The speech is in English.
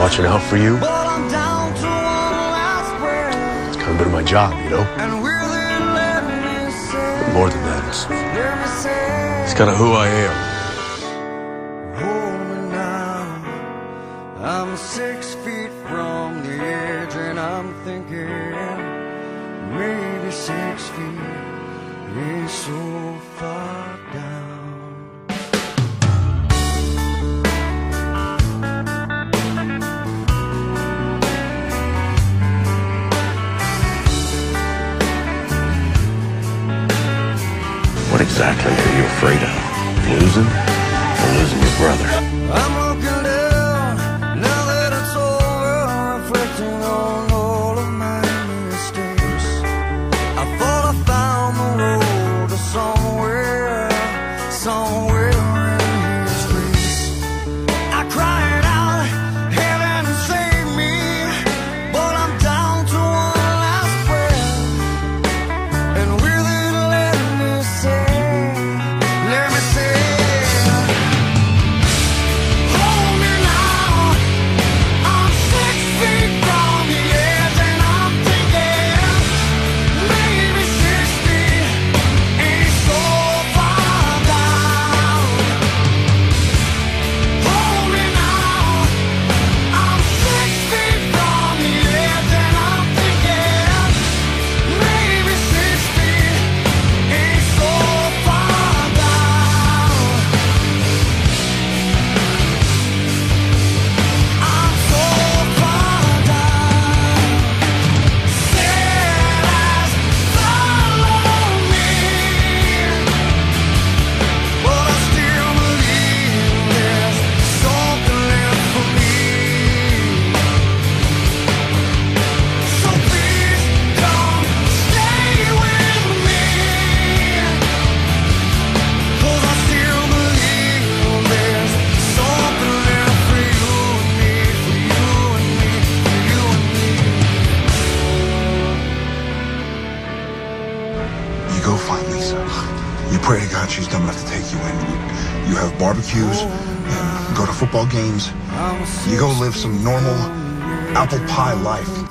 Watching out for you. But. It's kind of of my job, you know? Say? More than that, it's, it's kind of who I am. I'm six feet from the edge, and I'm thinking maybe six feet is so far exactly are you afraid of? Losing? Or losing your brother? I'm looking down now that it's over, reflecting on all of my mistakes. I thought I found the road to somewhere, somewhere You pray to God she's dumb enough to take you in. You, have barbecues, and go to football games. You go live some normal apple pie life.